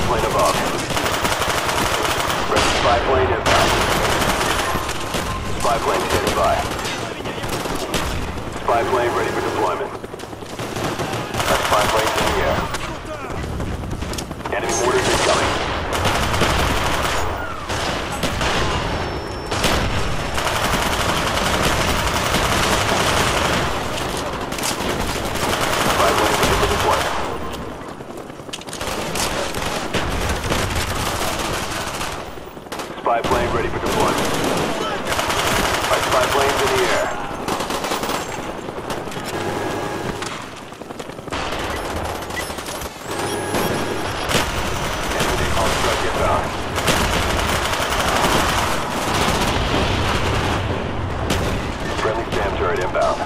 spy plane above. Red spy plane impact. Spy plane standing by. Spy plane ready for deployment. Spy plane ready for deployment. Our spy plane's in the air. Inbound.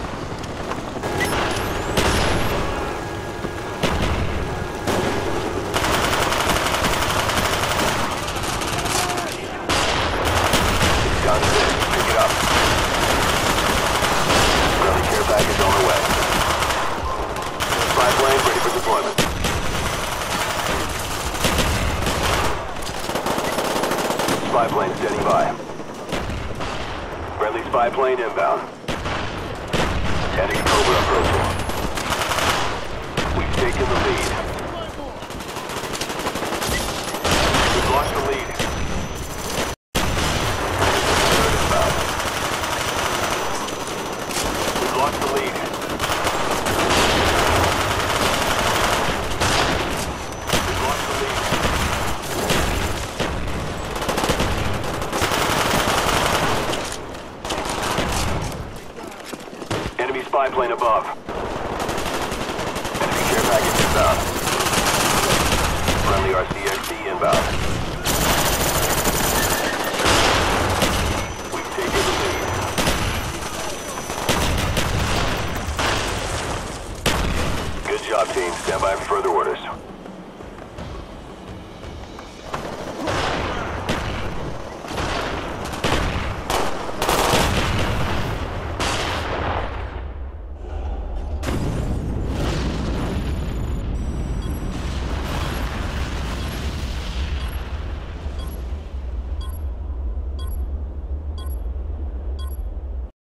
Gun is in. Pick it up. Friendly care package on the way. Spy plane ready for deployment. Spy plane standing by. Friendly spy plane inbound. Enemy Cobra approaching. We've taken the lead. We've lost the lead. Third inbound. We've lost the lead. We've lost the lead. Enemy spy plane above. Enemy care package inbound. Friendly RCXD inbound. We've taken the lead. Good job, team. Stand by for further